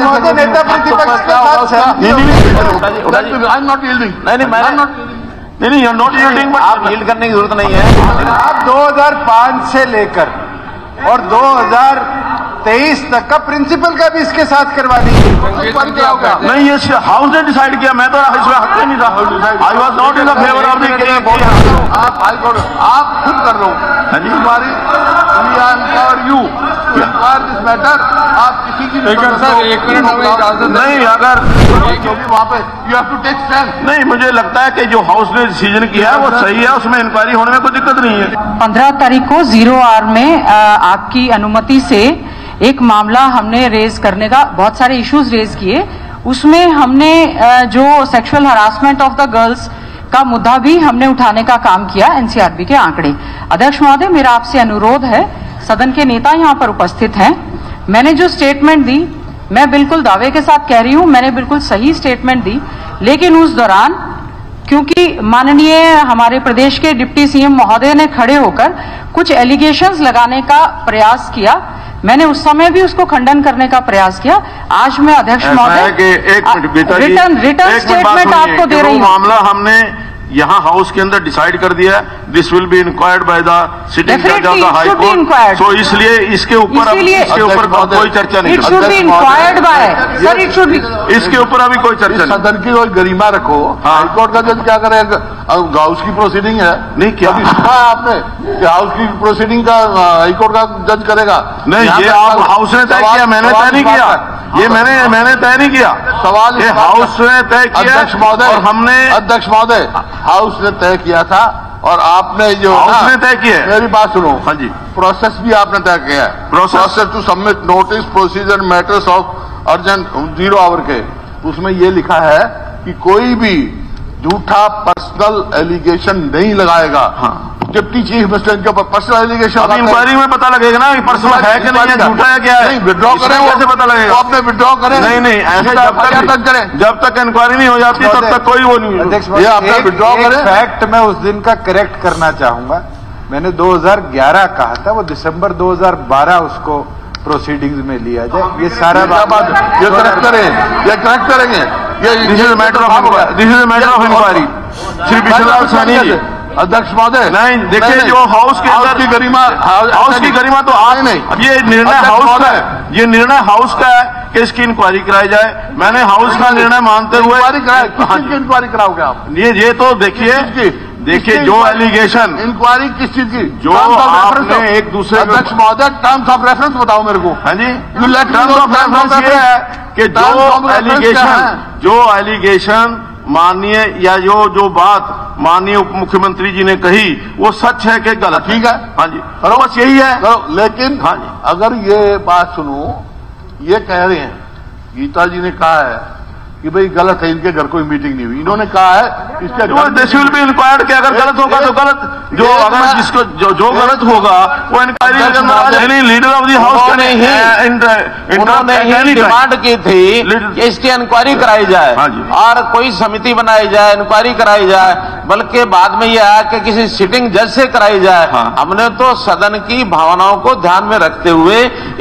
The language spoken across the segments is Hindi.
महोदय, नेता प्रतिपक्ष के साथ सहमति आई एम नॉट यील्डिंग नहीं नहीं मैं नहीं नहीं नॉट यील्डिंग बट आप यील्ड करने की ज़रूरत नहीं है। आप 2005 से लेकर और 2023 तक का प्रिंसिपल का भी इसके साथ करवा दीजिए नहीं ये हाउस ने डिसाइड किया मैं तो इसमें हक नहीं था। I was not in favour of the आप हाई कोर्ट आप खुद कर लो। हाँ हमारी एम्पावर यू दिस मैटर आप किसी की एक मिनट हमें इजाज़त दें। नहीं अगर वहाँ पे you have to take stand नहीं मुझे लगता है कि जो हाउस ने डिसीज़न किया है वो सही है उसमें इंक्वायरी होने में कोई दिक्कत नहीं है। पंद्रह तारीख को ज़ीरो आर में आपकी अनुमति से एक मामला हमने रेज करने का, बहुत सारे इश्यूज़ रेज किए। उसमें हमने जो sexual harassment of the girls का मुद्दा भी हमने उठाने का काम किया एनसीआरबी के आंकड़े। अध्यक्ष महोदय, मेरा आपसे अनुरोध है, सदन के नेता यहाँ पर उपस्थित हैं। मैंने जो स्टेटमेंट दी, मैं बिल्कुल दावे के साथ कह रही हूँ, मैंने बिल्कुल सही स्टेटमेंट दी। लेकिन उस दौरान, क्योंकि माननीय हमारे प्रदेश के डिप्टी सीएम महोदय ने खड़े होकर कुछ एलिगेशंस लगाने का प्रयास किया मैंने उस समय भी उसको खंडन करने का प्रयास किया। आज मैं अध्यक्ष जी रिटर्न रिटर्न स्टेटमेंट आपको दे रही हूँ। मामला हमने यहाँ हाउस के अंदर डिसाइड कर दिया this will be inquired by the sitting जज of the high court so इसलिए इसके ऊपर इसके ऊपर कोई चर्चा नहीं it should be inquired by sir it should be इसके ऊपर अभी कोई चर्चा नहीं सदन की कोई गरिमा रखो। हाँ। कोर्ट का जज क्या करेगा? अब हाउस की प्रोसीडिंग है। नहीं, क्या? कभी सुना है आपने कि हाउस की प्रोसीडिंग का हाईकोर्ट का जज करेगा। नहीं ये आप हाउस ने तय किया मैंने तय नहीं किया। ये मैंने मैंने तय नहीं किया। सवाल ये हाउस ने तय किया अध्यक्ष महोदय और हमने अध्यक्ष महोदय हाउस ने तय किया था और आपने जो है हाउस ने तय किया है। मेरी बात सुनो। हाँ जी। प्रोसेस भी आपने तय किया है। Process to submit notice procedure matters of urgent zero hour के। उसमें ये लिखा है कि कोई भी झूठा पर्सनल एलिगेशन नहीं लगाएगा। हाँ। डिप्टी चीफ मिनिस्टर के ऊपर पर्सनल एलिगेशन अब इंक्वायरी में पता लगेगा ना कि पर्सनल है कि नहीं है झूठा है क्या? है विड्रॉ करें वो। कैसे पता लगेगा? वो अपने विड्रॉ करें। नहीं नहीं ऐसे जब तक करें। जब तक इंक्वायरी नहीं हो जाती तब तक कोई वो नहीं अध्यक्ष ये अपना महोदय, एक- करें। फैक्ट मैं उस दिन का करेक्ट करना चाहूँगा। मैंने 2011 कहा था वो दिसंबर 2012 उसको प्रोसीडिंग्स में लिया जाए। ये सारा बात है? ये करेक्ट करें। ये करेक्ट करेंगे। This is matter of this is matter of inquiry Shri Vishwanath Sani ji अध्यक्ष महोदय नहीं देखिए जो हाउस के हाउस अंदर की गरिमा हाउस की गरिमा तो आज नहीं अब ये निर्णय हाउस का है। ये निर्णय हाउस का है कि इसकी इंक्वायरी कराई जाए। मैंने हाउस का निर्णय मानते हुए इंक्वायरी हाँ कराओगे आप? ये ये तो देखिए? देखिए जो एलिगेशन इंक्वायरी किस चीज़ की? जो आपने एक दूसरे अध्यक्ष महोदय टर्म्स ऑफ़ रेफरेंस बताओ मेरे को। हाँ जी। टर्म्स ऑफ़ रेफरेंस ये है कि जो एलिगेशन जो एलिगेशन माननीय या जो जो बात माननीय उप मुख्यमंत्री जी ने कही वो सच है कि गलत ठीक है। हाँ जी। और बस यही है। करो। लेकिन हाँ जी। अगर ये बात सुनो ये कह रहे हैं गीता जी ने कहा है कि भाई गलत है इनके घर कोई मीटिंग नहीं हुई। इन्होंने कहा है इसके दिस विल बी इंक्वायर्ड कि अगर गलत होगा तो गलत। जो अगर जिसको जो जो गलत होगा वो inquiry leader of the house उन्होंने ही- उन्होंने ही डिमांड की थी कि इसकी इंक्वायरी कराई जाए। हाँ और कोई समिति बनाई जाए इंक्वायरी कराई जाए। बल्कि बाद में यह आया कि किसी सिटिंग जज से कराई जाए हाँ। हमने तो सदन की भावनाओं को ध्यान में रखते हुए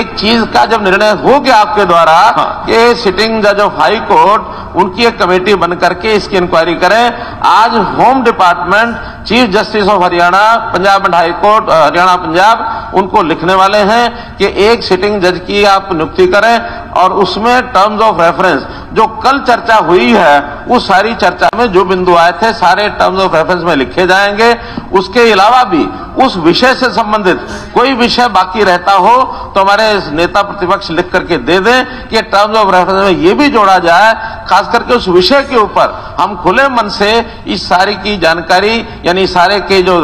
एक चीज़ का जब निर्णय हो गया आपके द्वारा हाँ। कि सिटिंग जज ऑफ़ हाई कोर्ट उनकी एक कमेटी बनकर के इसकी इंक्वायरी करें आज home department chief justice of Haryana, Punjab and high court Haryana, Punjab, उनको लिखने वाले हैं कि एक सिटिंग जज की आप नियुक्ति करें और उसमें टर्म्स ऑफ़ रेफरेंस जो कल चर्चा हुई है, उस सारी चर्चा में जो बिंदु आए थे, सारे टर्म्स ऑफ़ रेफरेंस में लिखे जाएँगे। उसके अलावा भी उस विषय से संबंधित कोई विषय बाकी रहता हो तो हमारे नेता प्रतिपक्ष लिख करके दे दें कि टर्म्स ऑफ़ रेफरेंस में ये भी जोड़ा जाए। खास करके उस विषय के ऊपर हम खुले मन से इस सारी की जानकारी, यानी सारे के जो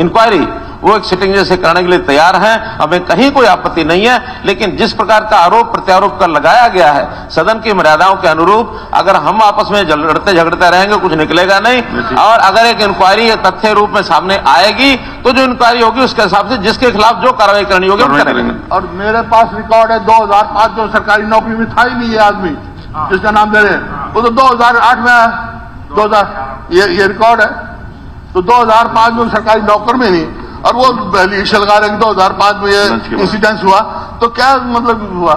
इंक्वायरी वो एक सिटिंग जैसे करने के लिए तैयार हैं। हमें कहीं कोई आपत्ति नहीं है लेकिन जिस प्रकार का आरोप प्रत्यारोप कर लगाया गया है सदन की मर्यादाओं के अनुरूप अगर हम आपस में लड़ते झगड़ते रहेंगे कुछ निकलेगा नहीं। और अगर एक इंक्वायरी तथ्य रूप में सामने आएगी तो जो इंक्वायरी होगी उसके हिसाब से जिसके खिलाफ जो कार्रवाई करनी होगी हम करेंगे। और मेरे पास रिकॉर्ड है 2005 जो सरकारी नौकरी में था ही नहीं ये आदमी जिसका नाम दे रहे हैं। वो तो 2008 में आया 2000 ये ये रिकॉर्ड है। तो 2005 में सरकारी नौकर में नहीं। और वो एलिगेशन लगा रहे दो हज़ार पाँच में ये। इंसिडेंस हुआ। तो क्या मतलब हुआ?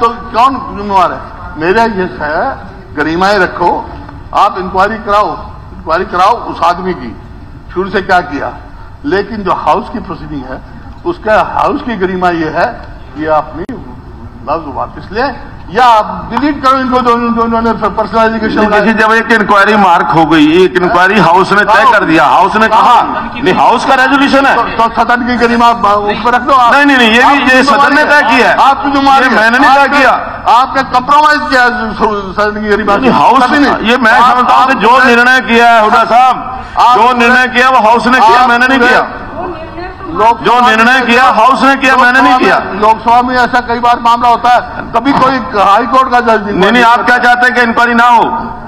तो कौन जिम्मेवार है? मेरा ये है गरिमाएँ रखो आप इंक्वायरी कराओ। इंक्वायरी कराओ उस आदमी की। शुरू से क्या किया? लेकिन जो हाउस की प्रोसीडिंग है उसका हाउस की गरिमा ये है कि अपनी लफ्ज वापस ले या डिलीट करो इनको दोनों जो इन्होंने पर्सनल एजुकेशन देखिए जब एक इंक्वायरी मार्क हो गई एक इंक्वायरी हाउस ने तय कर दिया हाउस ने कहा नहीं हाउस का रेजोल्यूशन है तो, तो सदन की गरिमा उस पर रख दो आप नहीं, नहीं, नहीं, ये भी- ये सदन ने तय किया है। आपकी जुम्मेवारी ये मैंने नहीं तय किया। आपने कंप्रोमाइज किया सदन की गरिमा नहीं, हाउस नहीं। ये मैं समझता हूँ जो निर्णय किया है हुडा साहब जो निर्णय किया वो हाउस ने किया मैंने नहीं किया जो निर्णय किया, हाउस ने किया, मैंने नहीं किया। लोकसभा में ऐसा कई बार मामला होता है। कभी कोई हाई कोर्ट का जज नहीं नहीं आप क्या चाहते हैं कि इंक्वायरी ना हो?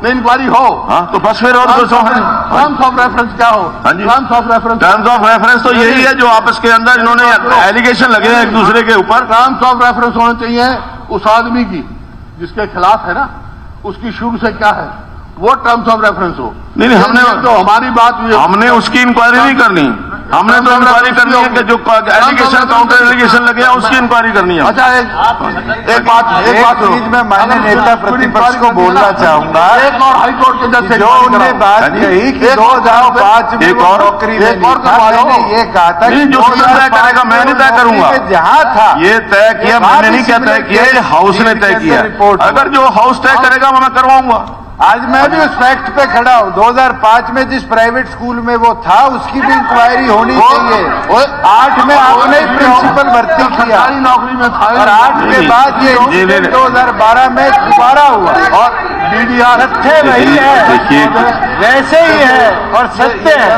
नहीं इंक्वायरी हो। हाँ तो बस फिर और टर्म्स ऑफ़ रेफरेंस क्या हो? Terms of reference terms of reference तो यही है जो आपस के अंदर इन्होंने एलिगेशन लगे हैं एक दूसरे के ऊपर। टर्म्स ऑफ़ रेफरेंस होने चाहिए उस आदमी की जिसके खिलाफ है ना उसकी शुरू से क्या है? वो टर्म्स ऑफ़ रेफरेंस हो। नहीं, नहीं, हमने- तो हमारी बात हमने उसकी इंक्वायरी नहीं करनी। हमने तो इंक्वायरी करनी है कि जो एलिगेशन काउंटर एलिगेशन लगे हैं उसकी इंक्वायरी करनी है। अच्छा एक एक बात एक बात चीज़ मैं अगर नेता पूरी प्रतिपक्ष को बोलना है चाहूँगा। एक और हाई कोर्ट के जज जो उन्होंने बात हाँ कही कि और 2005 में एक और- नौकरी। मैंने ये कहा था कि जो तय करेगा, मैं नहीं तय करूँगा। जहाँ था ये तय किया मैंने नहीं क्या तय किया हाउस ने तय किया। अगर जो हाउस तय करेगा वो मैं करवाऊँगा। आज मैं भी उस फैक्ट पे खड़ा हूँ। 2005 में जिस प्राइवेट स्कूल में वो था उसकी भी इंक्वायरी होनी चाहिए। आठ में आपने प्रिंसिपल भर्ती किया। नौकरी में था। और आठ के बाद ये दो हज़ार इंसिडेंट 2012 में दोबारा हुआ। और मीडिया तथ्य नहीं है। वैसे ही है और सत्य है।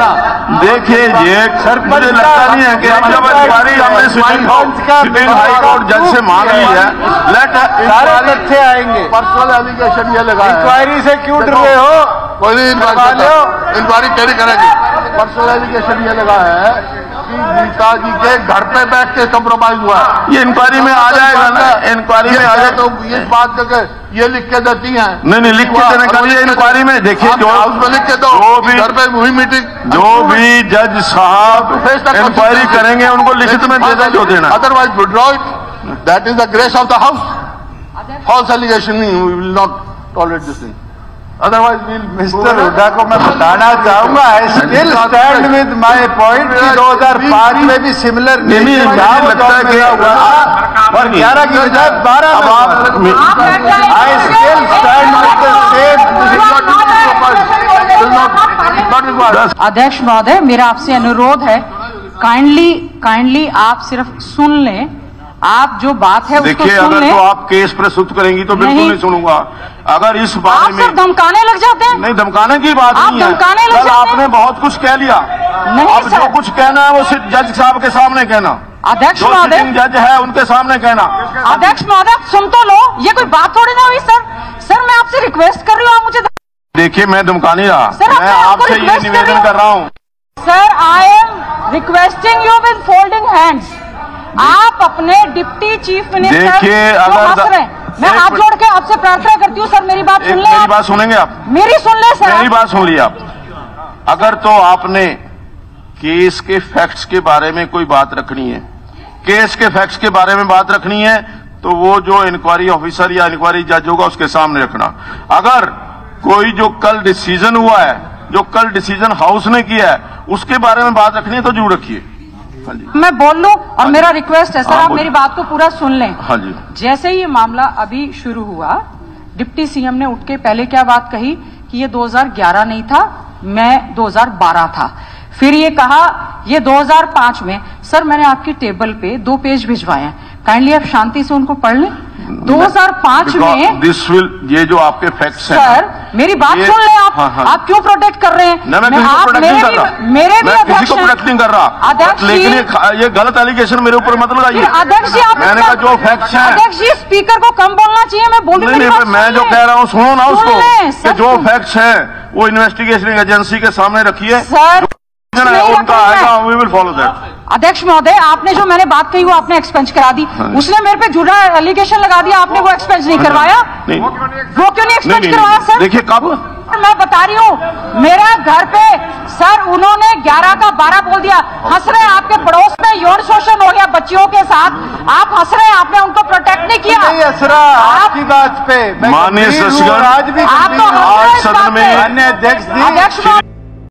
देखिए ये सरपंच लगता नहीं है कि जब इंक्वायरी हमने सुप्रीम कोर्ट जज से मांग ली है। लेट सारे तथ्य आएँगे। पर्सनल एलिगेशन ये लगा इंक्वायरी से क्यों डर रहे हो? कोई नहीं इंक्वायरी। इंक्वायरी कैरी करेगी? पर्सनल एलिगेशन ये लगा है गीता जी के घर पे बैठ के कम्प्रोमाइज हुआ है। ये इंक्वायरी में आ जाएगा ना। इंक्वायरी में आ जाए तो ये बात करके ये लिख के देती हैं। नहीं नहीं लिख के देने का ये इंक्वायरी में देखिए जो हाउस में लिख के दो। जो भी घर पे हुई मीटिंग जो भी जज साहब इंक्वायरी करेंगे उनको लिखित में देना जो देना otherwise withdraw it that is the grace of the house false allegation we will not tolerate this thing otherwise will mister Hooda को मैं बताना चाहूँगा I still stand with my point कि 2005 में भी सिमिलर नहीं, लगता है कि- और 11 की बजाय 12 अब आप I still stand with the same अध्यक्ष महोदय मेरा आपसे अनुरोध है काइंडली काइंडली आप सिर्फ़ सुन लें आप जो बात है उसको देखिए अगर तो आप केस प्रस्तुत करेंगी तो बिल्कुल नहीं। नहीं सुनूँगा। अगर इस बारे में धमकाने लग जाते हैं? नहीं धमकाने की बात आप नहीं है। धमकाने लग जाते हैं। आपने बहुत कुछ कह लिया। नहीं, अब जो कुछ कहना है वो सिर्फ़ जज साहब के सामने कहना। अध्यक्ष महोदय। जज है उनके सामने कहना। अध्यक्ष महोदय सुन तो लो। ये कोई बात थोड़ी ना हुई सर। सर मैं आपसे रिक्वेस्ट कर रही हूँ आप मुझे देखिए मैं धमका नहीं रहा। मैं आपसे ये निवेदन कर रहा हूँ। Sir I am requesting you with folding hands आप अपने डिप्टी चीफ मिनिस्टर देखिए, अगर मैं हाथ। जोड़ के आपसे प्रार्थना करती हूँ सर मेरी बात सुन ले मेरी बात सुनेंगे आप? मेरी सुन ले सर। मेरी। बात सुन ली आप। अगर तो आपने केस के फैक्ट्स के बारे में कोई बात रखनी है केस के फैक्ट्स के बारे में बात रखनी है तो वो जो इंक्वायरी ऑफिसर या इंक्वायरी जज होगा उसके सामने रखना। अगर कोई जो कल डिसीज़न हुआ है जो कल डिसीज़न हाउस ने किया है उसके बारे में बात रखनी है तो ज़रूर रखिए। हाँ जी। मैं बोल लूँ और मेरा रिक्वेस्ट है सर हाँ, आप मेरी बात को पूरा सुन लें। हाँ जी। जैसे ही ये मामला अभी शुरू हुआ डिप्टी सीएम ने उठ के पहले क्या बात कही कि ये 2011 नहीं था मैं 2012 था। फिर ये कहा ये 2005 में सर मैंने आपकी टेबल पे दो पेज भिजवाए हैं। काइंडली आप शांति से उनको पढ़ लें। 2005 में दिस विल ये जो आपके फैक्ट्स हैं। सर मेरी बात सुन ले आप। हाँ, हाँ। आप क्यों प्रोटेक्ट कर रहे हैं? ना मैं किसी को आप प्रोटेक्ट मेरे नहीं कर रहा। मेरे भी मैं किसी को प्रोटेक्ट नहीं कर रहा। अध्यक्ष लेकिन ये गलत एलिगेशन मेरे ऊपर मत लगाइए। अध्यक्ष जी आप मैंने कहा जो फैक्ट्स हैं। अध्यक्ष जी स्पीकर को कम बोलना चाहिए मैं बोल नहीं मैं जो कह रहा हूँ सुनो ना उसको जो फैक्ट्स हैं वो इन्वेस्टिगेशन एजेंसी के सामने रखिए। उनका आएगा वी विल फॉलो दैट अध्यक्ष महोदय आपने जो मैंने बात कही वो आपने एक्सपेंज करा दी। हाँ। उसने मेरे पे झूठा एलिगेशन लगा दिया आपने वो एक्सपेंज नहीं करवाया? नहीं। वो क्यों नहीं नहीं, करवाया सर देखिए कब? मैं बता रही हूँ मेरा घर पे सर उन्होंने 11 का 12 बोल दिया। हंस रहे आपके पड़ोस में यौन शोषण हो गया बच्चियों के साथ। आप हंस रहे आपने उनको प्रोटेक्ट नहीं किया। नहीं असरा आपकी बात पे। माननीय हूँ आज भी आप तो हूँ। हैं सदन में। माननीय अध्यक्ष अध्यक्ष